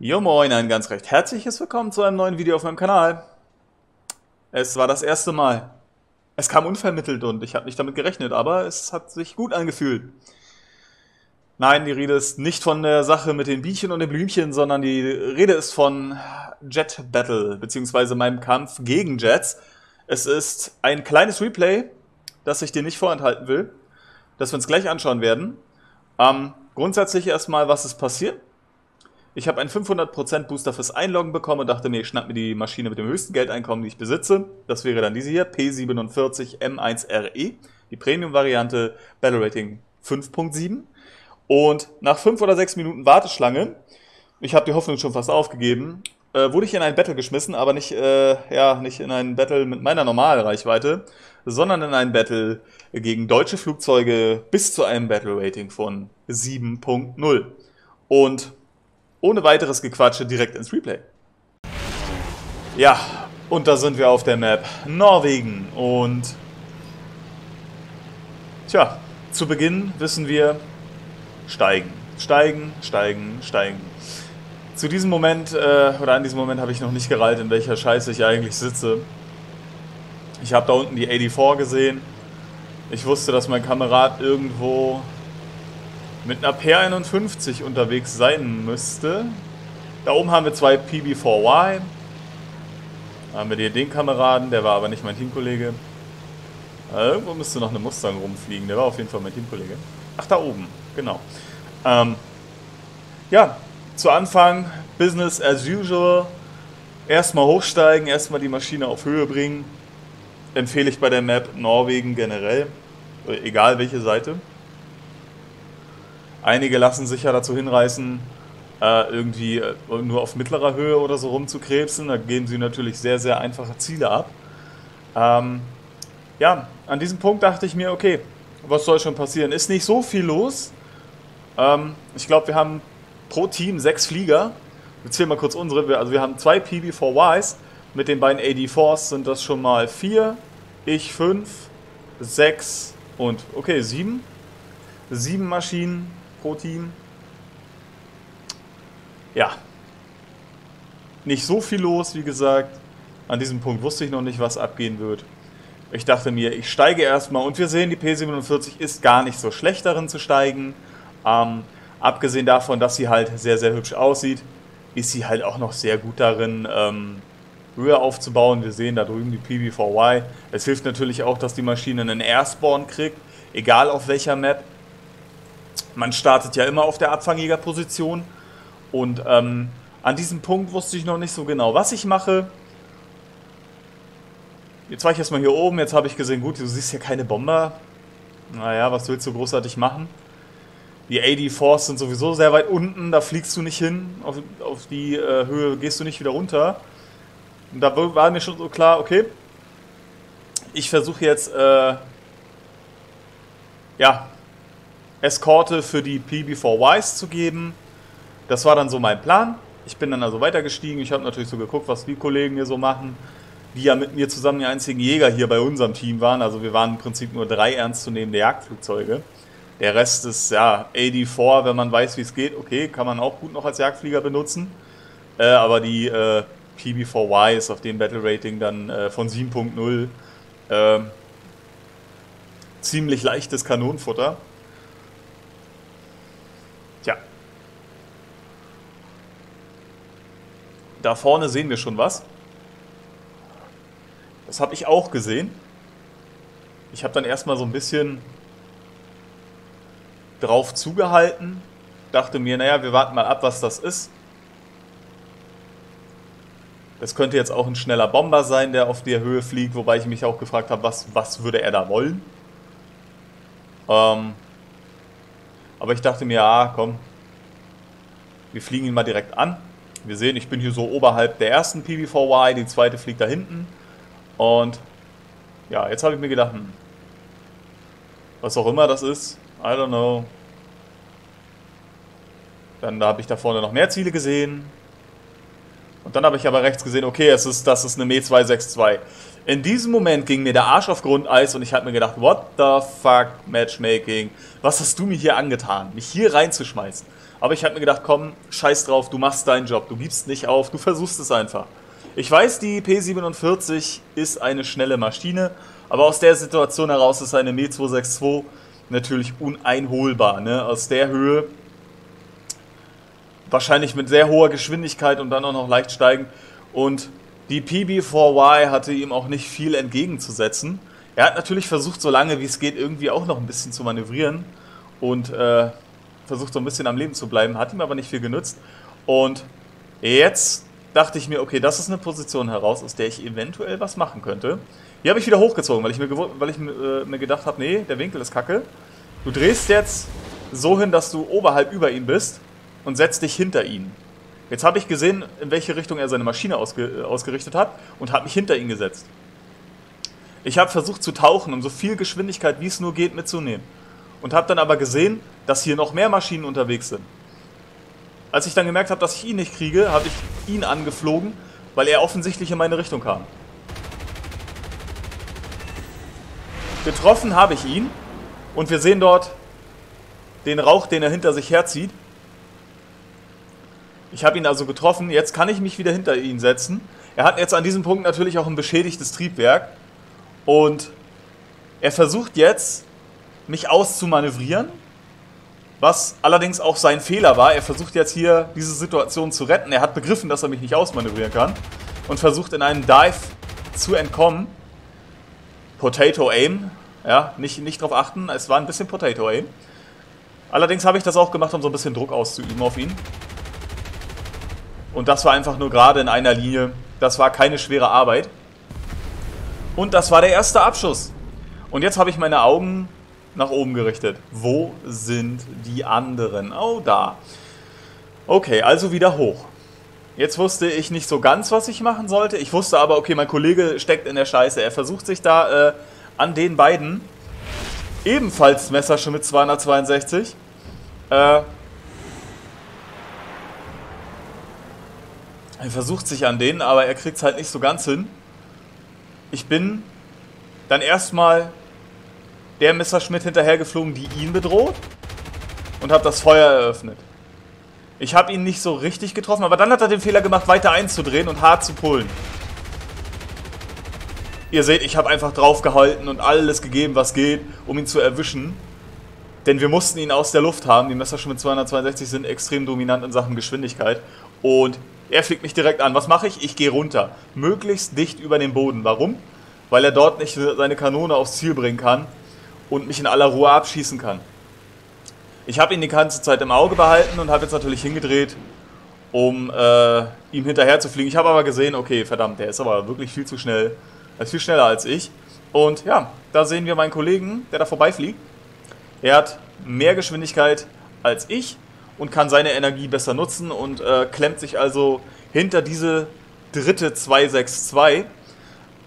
Jo moin, ein ganz recht herzliches Willkommen zu einem neuen Video auf meinem Kanal. Es war das erste Mal. Es kam unvermittelt und ich habe nicht damit gerechnet, aber es hat sich gut angefühlt. Nein, die Rede ist nicht von der Sache mit den Bienchen und den Blümchen, sondern die Rede ist von Jet Battle, beziehungsweise meinem Kampf gegen Jets. Es ist ein kleines Replay, das ich dir nicht vorenthalten will, das wir uns gleich anschauen werden. Ähm, grundsätzlich erstmal, was ist passiert? Ich habe einen 500% Booster fürs Einloggen bekommen und dachte mir, ich schnapp mir die Maschine mit dem höchsten Geldeinkommen, die ich besitze. Das wäre dann diese hier, P47M1RE, die Premium-Variante, Battle Rating 5.7. Und nach 5 oder 6 Minuten Warteschlange, ich habe die Hoffnung schon fast aufgegeben, äh, wurde ich in ein Battle geschmissen, aber nicht, äh, ja, nicht in ein Battle mit meiner Normalreichweite, sondern in ein Battle gegen deutsche Flugzeuge bis zu einem Battle Rating von 7.0. Und ohne weiteres Gequatsche direkt ins Replay. Ja, und da sind wir auf der Map Norwegen und tja, zu Beginn wissen wir, steigen, steigen, steigen, steigen. Zu diesem Moment, äh, oder an diesem Moment habe ich noch nicht gereilt, in welcher Scheiße ich eigentlich sitze. Ich habe da unten die 84 gesehen. Ich wusste, dass mein Kamerad irgendwo mit einer P51 unterwegs sein müsste. Da oben haben wir zwei PB4Y. Da haben wir hier den Kameraden, der war aber nicht mein Teamkollege. Irgendwo müsste noch eine Mustang rumfliegen, der war auf jeden Fall mein Teamkollege. Ach, da oben, genau. Ähm, ja, zu Anfang Business as usual. Erstmal hochsteigen, erstmal die Maschine auf Höhe bringen. Empfehle ich bei der Map Norwegen generell, egal welche Seite. Einige lassen sich ja dazu hinreißen, äh, irgendwie äh, nur auf mittlerer Höhe oder so rumzukrebsen. Da gehen sie natürlich sehr, sehr einfache Ziele ab. Ähm, ja, an diesem Punkt dachte ich mir, okay, was soll schon passieren? Ist nicht so viel los. Ähm, ich glaube, wir haben pro Team sechs Flieger. Wir zählen mal kurz unsere. Also wir haben zwei PB4Ys. Mit den beiden AD4s sind das schon mal vier. Ich fünf, sechs und okay, sieben. Sieben Maschinen pro Team. Ja. Nicht so viel los, wie gesagt. An diesem Punkt wusste ich noch nicht, was abgehen wird. Ich dachte mir, ich steige erstmal und wir sehen, die P47 ist gar nicht so schlecht darin zu steigen. Ähm, abgesehen davon, dass sie halt sehr, sehr hübsch aussieht, ist sie halt auch noch sehr gut darin, ähm, Höhe aufzubauen. Wir sehen da drüben die PB4Y. Es hilft natürlich auch, dass die Maschine einen Airspawn kriegt, egal auf welcher Map. Man startet ja immer auf der Abfangjägerposition und ähm, an diesem Punkt wusste ich noch nicht so genau, was ich mache. Jetzt war ich erstmal hier oben, jetzt habe ich gesehen, gut, du siehst hier keine Bomber. Naja, was willst du großartig machen? Die AD-4s sind sowieso sehr weit unten, da fliegst du nicht hin, auf, auf die äh, Höhe gehst du nicht wieder runter. Und da war mir schon so klar, okay, ich versuche jetzt, äh, ja, Eskorte für die PB4Ys zu geben. Das war dann so mein Plan. Ich bin dann also weitergestiegen. Ich habe natürlich so geguckt, was die Kollegen hier so machen, die ja mit mir zusammen die einzigen Jäger hier bei unserem Team waren. Also wir waren im Prinzip nur drei ernstzunehmende Jagdflugzeuge. Der Rest ist ja AD4, wenn man weiß, wie es geht. Okay, kann man auch gut noch als Jagdflieger benutzen. Äh, aber die äh, PB4Y ist auf dem Battle Rating dann äh, von 7.0 ähm, ziemlich leichtes Kanonenfutter. Da vorne sehen wir schon was. Das habe ich auch gesehen. Ich habe dann erstmal so ein bisschen drauf zugehalten. Dachte mir, naja, wir warten mal ab, was das ist. Das könnte jetzt auch ein schneller Bomber sein, der auf der Höhe fliegt, wobei ich mich auch gefragt habe, was, was würde er da wollen. Ähm, aber ich dachte mir, ja, komm, wir fliegen ihn mal direkt an. Wir sehen, ich bin hier so oberhalb der ersten PB4Y, die zweite fliegt da hinten. Und ja, jetzt habe ich mir gedacht, hm, was auch immer das ist, I don't know. Dann habe ich da vorne noch mehr Ziele gesehen. Und dann habe ich aber rechts gesehen, okay, es ist, das ist eine Me 262. In diesem Moment ging mir der Arsch auf Grundeis und ich habe mir gedacht, what the fuck, Matchmaking, was hast du mir hier angetan, mich hier reinzuschmeißen? Aber ich habe mir gedacht, komm, scheiß drauf, du machst deinen Job, du gibst nicht auf, du versuchst es einfach. Ich weiß, die P47 ist eine schnelle Maschine, aber aus der Situation heraus ist eine Me 262 natürlich uneinholbar. Ne? Aus der Höhe wahrscheinlich mit sehr hoher Geschwindigkeit und dann auch noch leicht steigen. Und die PB4Y hatte ihm auch nicht viel entgegenzusetzen. Er hat natürlich versucht, so lange wie es geht, irgendwie auch noch ein bisschen zu manövrieren und äh, versucht so ein bisschen am Leben zu bleiben, hat ihm aber nicht viel genützt. Und jetzt dachte ich mir, okay, das ist eine Position heraus, aus der ich eventuell was machen könnte. Hier habe ich wieder hochgezogen, weil ich mir, weil ich, äh, mir gedacht habe, nee, der Winkel ist kacke. Du drehst jetzt so hin, dass du oberhalb über ihm bist und setzt dich hinter ihn. Jetzt habe ich gesehen, in welche Richtung er seine Maschine ausge ausgerichtet hat und habe mich hinter ihn gesetzt. Ich habe versucht zu tauchen, um so viel Geschwindigkeit wie es nur geht mitzunehmen. Und habe dann aber gesehen, dass hier noch mehr Maschinen unterwegs sind. Als ich dann gemerkt habe, dass ich ihn nicht kriege, habe ich ihn angeflogen, weil er offensichtlich in meine Richtung kam. Getroffen habe ich ihn und wir sehen dort den Rauch, den er hinter sich herzieht. Ich habe ihn also getroffen, jetzt kann ich mich wieder hinter ihn setzen. Er hat jetzt an diesem Punkt natürlich auch ein beschädigtes Triebwerk. Und er versucht jetzt, mich auszumanövrieren, was allerdings auch sein Fehler war. Er versucht jetzt hier diese Situation zu retten. Er hat begriffen, dass er mich nicht ausmanövrieren kann und versucht in einem Dive zu entkommen. Potato Aim, ja, nicht, nicht drauf achten, es war ein bisschen Potato Aim. Allerdings habe ich das auch gemacht, um so ein bisschen Druck auszuüben auf ihn. Und das war einfach nur gerade in einer Linie. Das war keine schwere Arbeit. Und das war der erste Abschuss. Und jetzt habe ich meine Augen nach oben gerichtet. Wo sind die anderen? Oh, da. Okay, also wieder hoch. Jetzt wusste ich nicht so ganz, was ich machen sollte. Ich wusste aber, okay, mein Kollege steckt in der Scheiße. Er versucht sich da äh, an den beiden, ebenfalls Messerschmitt 262, äh, er versucht sich an denen, aber er kriegt es halt nicht so ganz hin ich bin dann erstmal der Messerschmidt hinterhergeflogen, die ihn bedroht und habe das Feuer eröffnet. Ich habe ihn nicht so richtig getroffen, aber dann hat er den Fehler gemacht, weiter einzudrehen und hart zu pullen. Ihr seht, ich habe einfach draufgehalten und alles gegeben, was geht, um ihn zu erwischen. Denn wir mussten ihn aus der Luft haben. Die Messerschmitt 262 sind extrem dominant in Sachen Geschwindigkeit. Und er fliegt mich direkt an. Was mache ich? Ich gehe runter. Möglichst dicht über den Boden. Warum? Weil er dort nicht seine Kanone aufs Ziel bringen kann und mich in aller Ruhe abschießen kann. Ich habe ihn die ganze Zeit im Auge behalten und habe jetzt natürlich hingedreht, um äh, ihm hinterher zu fliegen. Ich habe aber gesehen, okay, verdammt, der ist aber wirklich viel zu schnell. Er ist viel schneller als ich. Und ja, da sehen wir meinen Kollegen, der da vorbeifliegt. Er hat mehr Geschwindigkeit als ich und kann seine Energie besser nutzen und äh, klemmt sich also hinter diese dritte 262.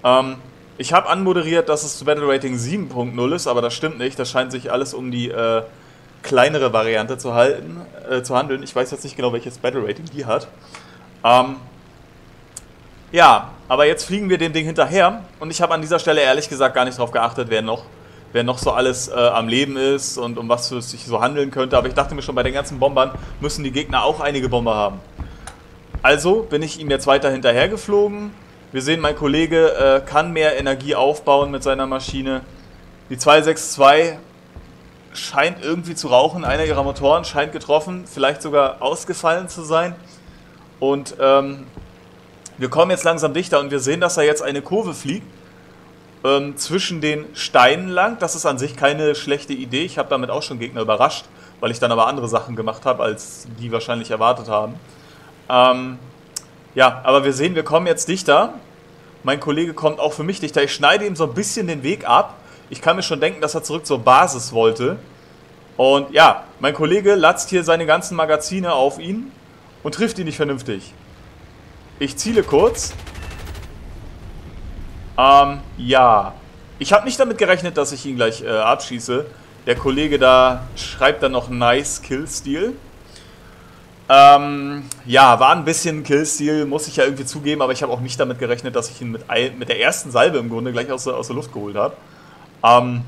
Ähm, ich habe anmoderiert, dass es zu Battle Rating 7.0 ist, aber das stimmt nicht. Das scheint sich alles um die äh, kleinere Variante zu, halten, äh, zu handeln. Ich weiß jetzt nicht genau, welches Battle Rating die hat. Ähm, ja, aber jetzt fliegen wir dem Ding hinterher und ich habe an dieser Stelle ehrlich gesagt gar nicht darauf geachtet, wer noch wer noch so alles äh, am Leben ist und um was es sich so handeln könnte. Aber ich dachte mir schon, bei den ganzen Bombern müssen die Gegner auch einige Bomber haben. Also bin ich ihm jetzt weiter hinterher geflogen. Wir sehen, mein Kollege äh, kann mehr Energie aufbauen mit seiner Maschine. Die 262 scheint irgendwie zu rauchen. Einer ihrer Motoren scheint getroffen, vielleicht sogar ausgefallen zu sein. Und ähm, wir kommen jetzt langsam dichter und wir sehen, dass er jetzt eine Kurve fliegt ähm, zwischen den Steinen lang. Das ist an sich keine schlechte Idee. Ich habe damit auch schon Gegner überrascht, weil ich dann aber andere Sachen gemacht habe, als die wahrscheinlich erwartet haben. Ähm, ja, aber wir sehen, wir kommen jetzt dichter. Mein Kollege kommt auch für mich dichter. Ich schneide ihm so ein bisschen den Weg ab. Ich kann mir schon denken, dass er zurück zur Basis wollte. Und ja, mein Kollege latzt hier seine ganzen Magazine auf ihn und trifft ihn nicht vernünftig. Ich ziele kurz ähm, ja. Ich habe nicht damit gerechnet, dass ich ihn gleich äh, abschieße. Der Kollege da schreibt dann noch nice Killstil. Ähm, ja, war ein bisschen Killstil, muss ich ja irgendwie zugeben, aber ich habe auch nicht damit gerechnet, dass ich ihn mit, mit der ersten Salbe im Grunde gleich aus der, aus der Luft geholt habe. Ähm,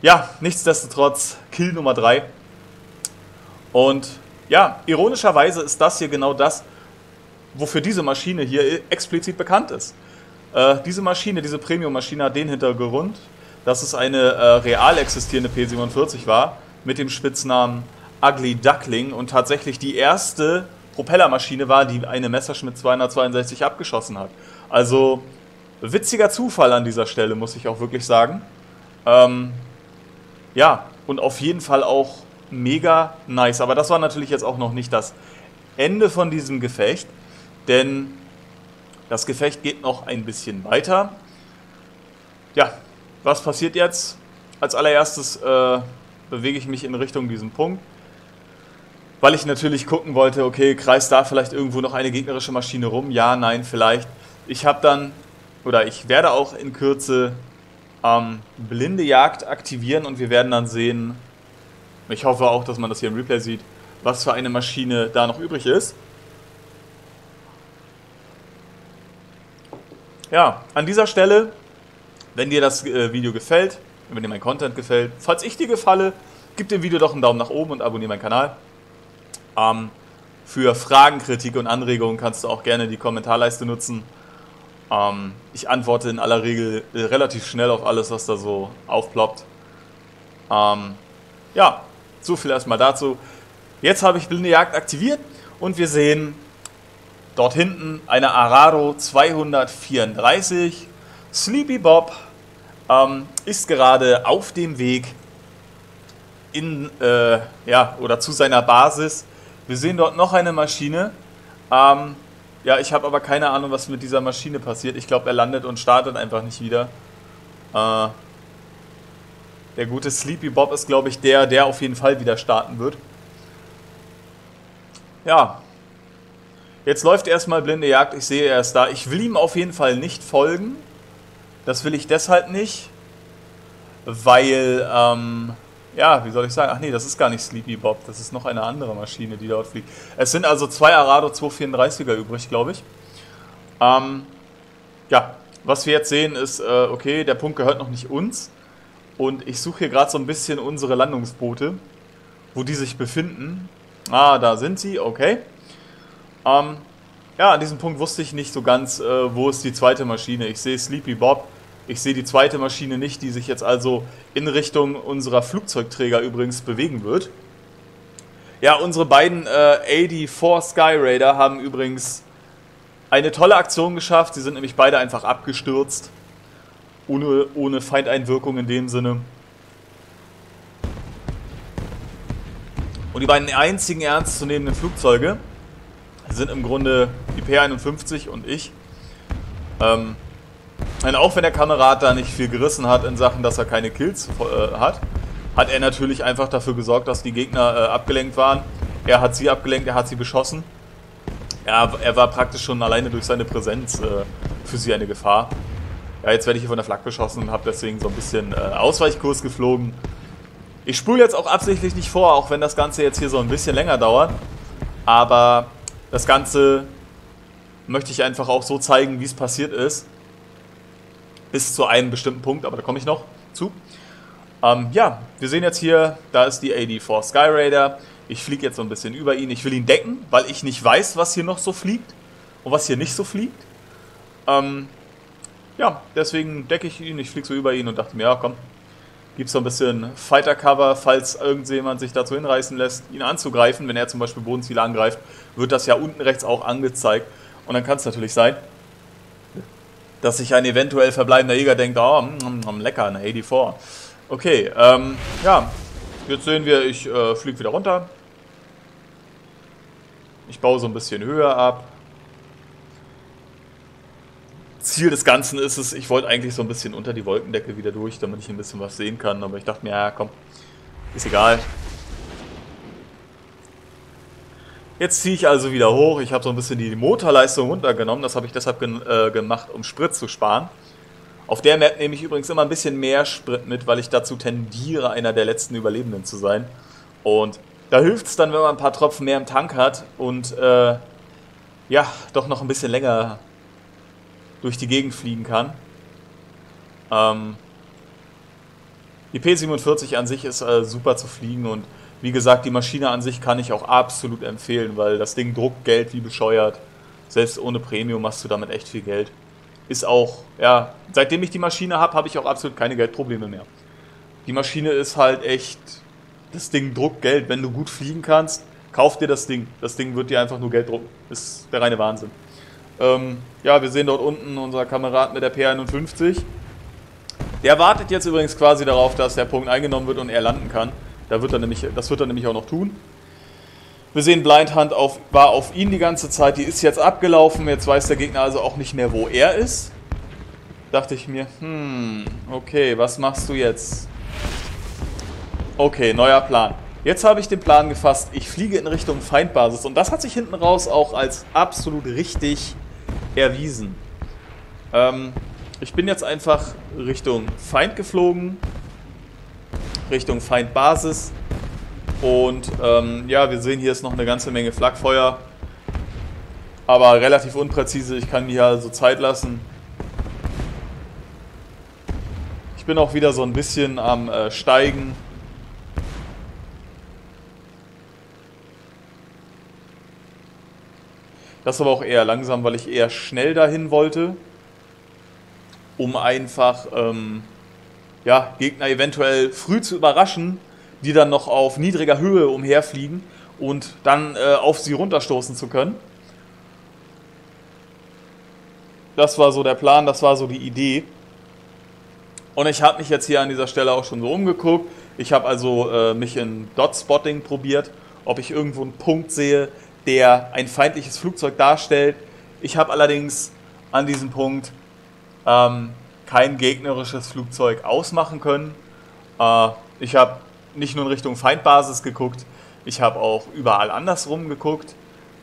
ja, nichtsdestotrotz Kill Nummer 3. Und ja, ironischerweise ist das hier genau das, wofür diese Maschine hier explizit bekannt ist. Äh, diese Maschine, diese Premium-Maschine hat den Hintergrund, dass es eine äh, real existierende P47 war mit dem Spitznamen Ugly Duckling und tatsächlich die erste Propellermaschine war, die eine Messerschmitt 262 abgeschossen hat. Also witziger Zufall an dieser Stelle, muss ich auch wirklich sagen. Ähm, ja, und auf jeden Fall auch mega nice. Aber das war natürlich jetzt auch noch nicht das Ende von diesem Gefecht, denn das Gefecht geht noch ein bisschen weiter. Ja, was passiert jetzt? Als allererstes äh, bewege ich mich in Richtung diesen Punkt, weil ich natürlich gucken wollte, okay, kreist da vielleicht irgendwo noch eine gegnerische Maschine rum? Ja, nein, vielleicht. Ich habe dann, oder ich werde auch in Kürze ähm, blinde Jagd aktivieren und wir werden dann sehen, ich hoffe auch, dass man das hier im Replay sieht, was für eine Maschine da noch übrig ist. Ja, an dieser Stelle, wenn dir das äh, Video gefällt, wenn dir mein Content gefällt, falls ich dir gefalle, gib dem Video doch einen Daumen nach oben und abonniere meinen Kanal. Ähm, für Fragen, Kritik und Anregungen kannst du auch gerne die Kommentarleiste nutzen. Ähm, ich antworte in aller Regel relativ schnell auf alles, was da so aufploppt. Ähm, ja, so viel erstmal dazu. Jetzt habe ich Blinde Jagd aktiviert und wir sehen dort hinten eine Arado 234. Sleepy Bob ähm, ist gerade auf dem Weg in, äh, ja, oder zu seiner Basis. Wir sehen dort noch eine Maschine. Ähm, ja, ich habe aber keine Ahnung, was mit dieser Maschine passiert. Ich glaube, er landet und startet einfach nicht wieder. Äh, der gute Sleepy Bob ist, glaube ich, der, der auf jeden Fall wieder starten wird. Ja. Jetzt läuft erstmal blinde Jagd. Ich sehe, er ist da. Ich will ihm auf jeden Fall nicht folgen. Das will ich deshalb nicht. Weil, ähm, ja, wie soll ich sagen? Ach nee, das ist gar nicht Sleepy Bob, das ist noch eine andere Maschine, die dort fliegt. Es sind also zwei Arado 234er übrig, glaube ich. Ähm, ja, was wir jetzt sehen ist, äh, okay, der Punkt gehört noch nicht uns. Und ich suche hier gerade so ein bisschen unsere Landungsboote, wo die sich befinden. Ah, da sind sie, okay. Ähm, ja, an diesem Punkt wusste ich nicht so ganz, äh, wo ist die zweite Maschine. Ich sehe Sleepy Bob ich sehe die zweite Maschine nicht, die sich jetzt also in Richtung unserer Flugzeugträger übrigens bewegen wird. Ja, unsere beiden äh, AD4 Sky Raider haben übrigens eine tolle Aktion geschafft. Sie sind nämlich beide einfach abgestürzt. Ohne, ohne Feindeinwirkung in dem Sinne. Und die beiden einzigen ernstzunehmenden Flugzeuge sind im Grunde die P-51 und ich. Ähm, und auch wenn der Kamerad da nicht viel gerissen hat in Sachen, dass er keine Kills äh, hat, hat er natürlich einfach dafür gesorgt, dass die Gegner äh, abgelenkt waren. Er hat sie abgelenkt, er hat sie beschossen. Er, er war praktisch schon alleine durch seine Präsenz äh, für sie eine Gefahr. Ja, jetzt werde ich hier von der Flak beschossen und habe deswegen so ein bisschen äh, Ausweichkurs geflogen. Ich spule jetzt auch absichtlich nicht vor, auch wenn das Ganze jetzt hier so ein bisschen länger dauert. Aber das Ganze möchte ich einfach auch so zeigen, wie es passiert ist bis zu einem bestimmten Punkt, aber da komme ich noch zu. Ähm, ja, wir sehen jetzt hier, da ist die AD4 Sky Raider. Ich fliege jetzt so ein bisschen über ihn. Ich will ihn decken, weil ich nicht weiß, was hier noch so fliegt und was hier nicht so fliegt. Ähm, ja, deswegen decke ich ihn. Ich fliege so über ihn und dachte mir, ja komm, gibt so ein bisschen Fighter-Cover, falls irgendjemand sich dazu hinreißen lässt, ihn anzugreifen. Wenn er zum Beispiel Bodenziele angreift, wird das ja unten rechts auch angezeigt. Und dann kann es natürlich sein, dass sich ein eventuell verbleibender Jäger denkt, oh, mm, mm, lecker, eine 84. Okay, ähm, ja, jetzt sehen wir, ich äh, fliege wieder runter. Ich baue so ein bisschen höher ab. Ziel des Ganzen ist es, ich wollte eigentlich so ein bisschen unter die Wolkendecke wieder durch, damit ich ein bisschen was sehen kann, aber ich dachte mir, ja komm, ist egal. Jetzt ziehe ich also wieder hoch. Ich habe so ein bisschen die Motorleistung runtergenommen. Das habe ich deshalb äh, gemacht, um Sprit zu sparen. Auf der Map nehme ich übrigens immer ein bisschen mehr Sprit mit, weil ich dazu tendiere, einer der letzten Überlebenden zu sein. Und da hilft es dann, wenn man ein paar Tropfen mehr im Tank hat und äh, ja, doch noch ein bisschen länger durch die Gegend fliegen kann. Ähm, die P47 an sich ist äh, super zu fliegen und Wie gesagt, die Maschine an sich kann ich auch absolut empfehlen, weil das Ding druckt Geld wie bescheuert. Selbst ohne Premium machst du damit echt viel Geld. Ist auch, ja, seitdem ich die Maschine habe, habe ich auch absolut keine Geldprobleme mehr. Die Maschine ist halt echt, das Ding druckt Geld. Wenn du gut fliegen kannst, kauf dir das Ding. Das Ding wird dir einfach nur Geld drucken. Ist der reine Wahnsinn. Ähm, ja, wir sehen dort unten unser Kamerad mit der P51. Der wartet jetzt übrigens quasi darauf, dass der Punkt eingenommen wird und er landen kann. Da wird er nämlich, das wird er nämlich auch noch tun. Wir sehen Blindhand auf, war auf ihn die ganze Zeit. Die ist jetzt abgelaufen. Jetzt weiß der Gegner also auch nicht mehr, wo er ist. Dachte ich mir, hm, okay, was machst du jetzt? Okay, neuer Plan. Jetzt habe ich den Plan gefasst. Ich fliege in Richtung Feindbasis. Und das hat sich hinten raus auch als absolut richtig erwiesen. Ähm, ich bin jetzt einfach Richtung Feind geflogen. Richtung Feindbasis. Und ähm, ja, wir sehen hier ist noch eine ganze Menge Flakfeuer. Aber relativ unpräzise. Ich kann mir hier also Zeit lassen. Ich bin auch wieder so ein bisschen am äh, Steigen. Das aber auch eher langsam, weil ich eher schnell dahin wollte. Um einfach ähm, ja, Gegner eventuell früh zu überraschen, die dann noch auf niedriger Höhe umherfliegen und dann äh, auf sie runterstoßen zu können. Das war so der Plan, das war so die Idee. Und ich habe mich jetzt hier an dieser Stelle auch schon so umgeguckt. Ich habe also äh, mich in Dot-Spotting probiert, ob ich irgendwo einen Punkt sehe, der ein feindliches Flugzeug darstellt. Ich habe allerdings an diesem Punkt ähm, kein gegnerisches Flugzeug ausmachen können. Äh, ich habe nicht nur in Richtung Feindbasis geguckt, ich habe auch überall andersrum geguckt.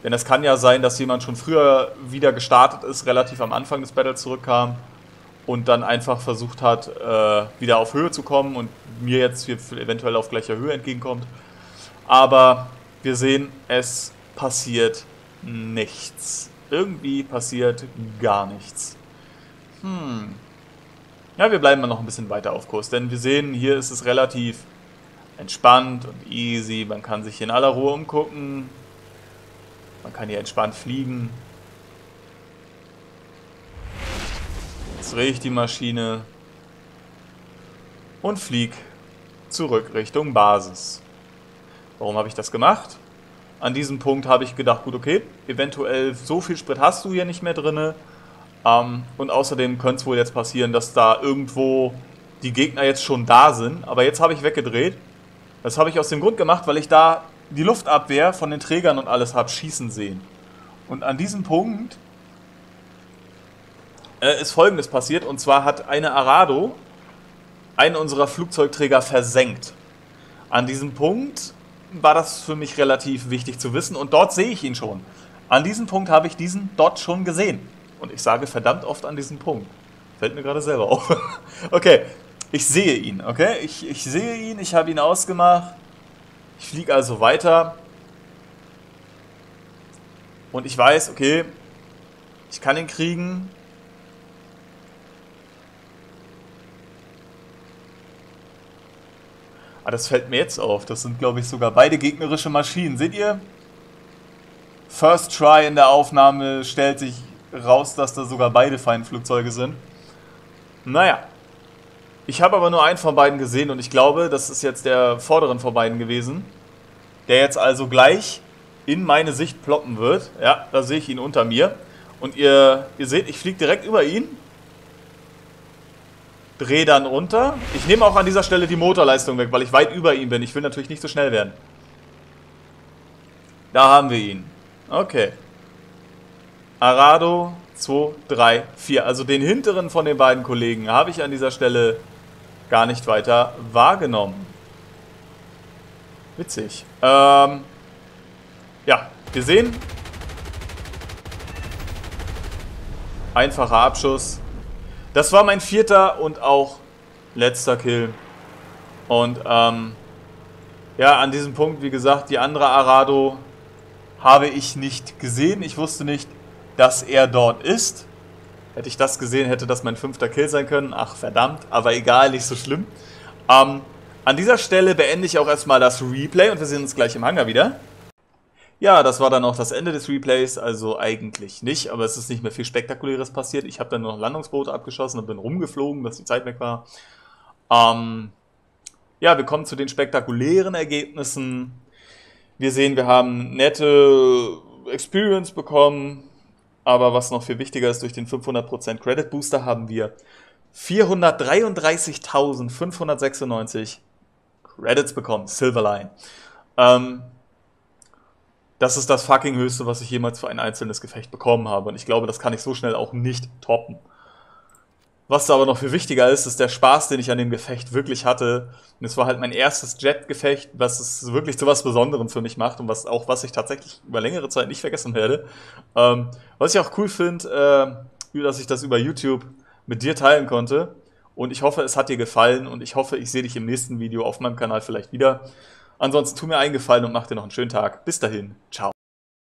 Denn es kann ja sein, dass jemand schon früher wieder gestartet ist, relativ am Anfang des Battles zurückkam und dann einfach versucht hat, äh, wieder auf Höhe zu kommen und mir jetzt eventuell auf gleicher Höhe entgegenkommt. Aber wir sehen, es passiert nichts. Irgendwie passiert gar nichts. Hm. Ja, wir bleiben mal noch ein bisschen weiter auf Kurs, denn wir sehen, hier ist es relativ entspannt und easy. Man kann sich in aller Ruhe umgucken. Man kann hier entspannt fliegen. Jetzt drehe ich die Maschine und fliege zurück Richtung Basis. Warum habe ich das gemacht? An diesem Punkt habe ich gedacht, gut, okay, eventuell so viel Sprit hast du hier nicht mehr drin. Ähm, und außerdem könnte es wohl jetzt passieren, dass da irgendwo die Gegner jetzt schon da sind. Aber jetzt habe ich weggedreht das habe ich aus dem Grund gemacht, weil ich da die Luftabwehr von den Trägern und alles habe schießen sehen. Und an diesem Punkt äh, ist Folgendes passiert. Und zwar hat eine Arado einen unserer Flugzeugträger versenkt. An diesem Punkt war das für mich relativ wichtig zu wissen. Und dort sehe ich ihn schon. An diesem Punkt habe ich diesen dort schon gesehen. Und ich sage verdammt oft an diesem Punkt. Fällt mir gerade selber auf. okay, ich sehe ihn, okay? Ich, ich sehe ihn, ich habe ihn ausgemacht. Ich fliege also weiter. Und ich weiß, okay, ich kann ihn kriegen. Ah, das fällt mir jetzt auf. Das sind, glaube ich, sogar beide gegnerische Maschinen. Seht ihr? First Try in der Aufnahme stellt sich raus, dass da sogar beide Feindflugzeuge sind. Naja, ich habe aber nur einen von beiden gesehen und ich glaube, das ist jetzt der vorderen von beiden gewesen, der jetzt also gleich in meine Sicht ploppen wird. Ja, da sehe ich ihn unter mir. Und ihr, ihr seht, ich fliege direkt über ihn, drehe dann runter. Ich nehme auch an dieser Stelle die Motorleistung weg, weil ich weit über ihm bin. Ich will natürlich nicht so schnell werden. Da haben wir ihn. Okay. Arado 2, 3, 4. Also den hinteren von den beiden Kollegen habe ich an dieser Stelle gar nicht weiter wahrgenommen. Witzig. Ähm, ja, wir sehen. Einfacher Abschuss. Das war mein vierter und auch letzter Kill. Und ähm, ja, an diesem Punkt, wie gesagt, die andere Arado habe ich nicht gesehen. Ich wusste nicht, dass er dort ist. Hätte ich das gesehen, hätte das mein fünfter Kill sein können. Ach, verdammt. Aber egal, nicht so schlimm. Ähm, An dieser Stelle beende ich auch erstmal das Replay und wir sehen uns gleich im Hangar wieder. Ja, das war dann auch das Ende des Replays, also eigentlich nicht, aber es ist nicht mehr viel Spektakuläres passiert. Ich habe dann noch Landungsboote abgeschossen und bin rumgeflogen, dass die Zeit weg war. Ähm, ja, wir kommen zu den spektakulären Ergebnissen. Wir sehen, wir haben nette Experience bekommen, aber was noch viel wichtiger ist, durch den 500% Credit Booster haben wir 433.596 Credits bekommen, Silverline. Ähm, das ist das fucking höchste, was ich jemals für ein einzelnes Gefecht bekommen habe. Und ich glaube, das kann ich so schnell auch nicht toppen. Was aber noch viel wichtiger ist, ist der Spaß, den ich an dem Gefecht wirklich hatte. Und es war halt mein erstes Jet-Gefecht, was es wirklich zu was Besonderem für mich macht und was auch was ich tatsächlich über längere Zeit nicht vergessen werde. Ähm, was ich auch cool finde, äh, dass ich das über YouTube mit dir teilen konnte. Und ich hoffe, es hat dir gefallen und ich hoffe, ich sehe dich im nächsten Video auf meinem Kanal vielleicht wieder. Ansonsten tu mir einen Gefallen und mach dir noch einen schönen Tag. Bis dahin, ciao.